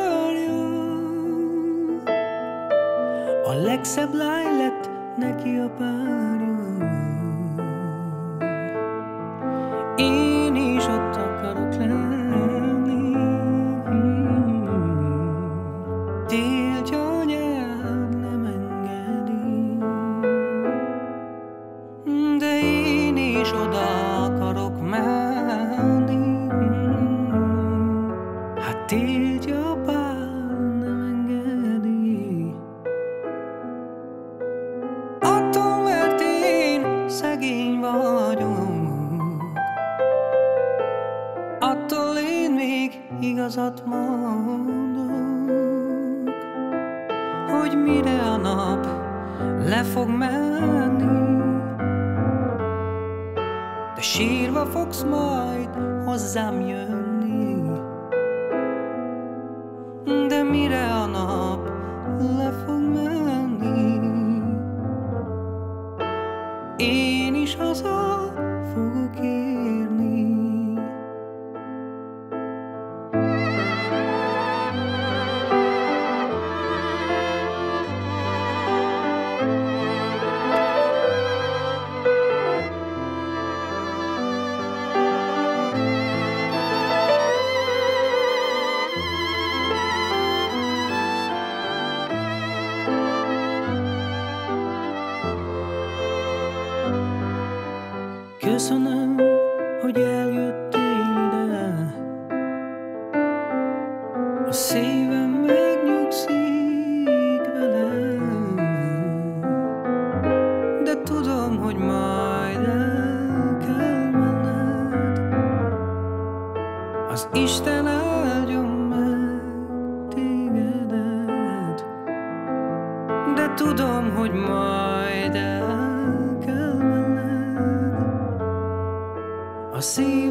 járjon. A legszebb lány lett neki a párja. Én is ott akarok lenni. Tiltja a nyelv, nem engedi. De én is oda igazat mondok Hogy mire a nap le fog menni. De sírva fogsz majd hozzám jönni. De mire a nap le fog menni? Én is haza Köszönöm, hogy eljöttél ide. A szívem megnyugszik veled. De tudom, hogy majd el kell menned. Az Isten áldjon meg tégedet. De tudom, hogy majd see